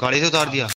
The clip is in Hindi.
गाड़ी से उतार दिया।